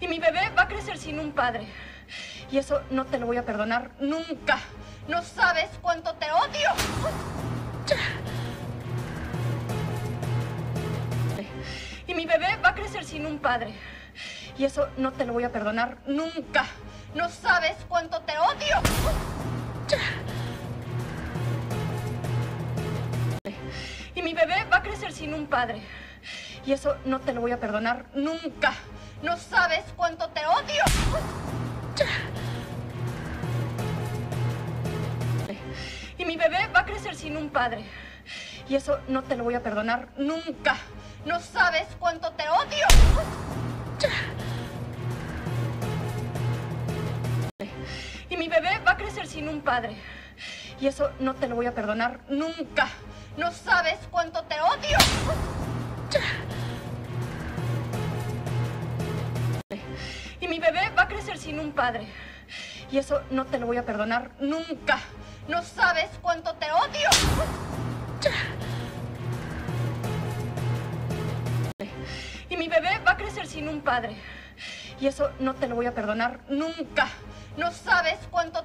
Y mi bebé va a crecer sin un padre. Y eso no te lo voy a perdonar nunca. No sabes cuánto te odio. Y mi bebé va a crecer sin un padre. Y eso no te lo voy a perdonar nunca. No sabes cuánto te odio. Y mi bebé va a crecer sin un padre. Y eso no te lo voy a perdonar nunca. No sabes cuánto te odio. Y mi bebé va a crecer sin un padre. Y eso no te lo voy a perdonar nunca. No sabes cuánto te odio. Y mi bebé va a crecer sin un padre. Y eso no te lo voy a perdonar nunca. No sabes cuánto te odio. Sin un padre. Y eso no te lo voy a perdonar nunca. No sabes cuánto te odio. Y mi bebé va a crecer sin un padre. Y eso no te lo voy a perdonar nunca. No sabes cuánto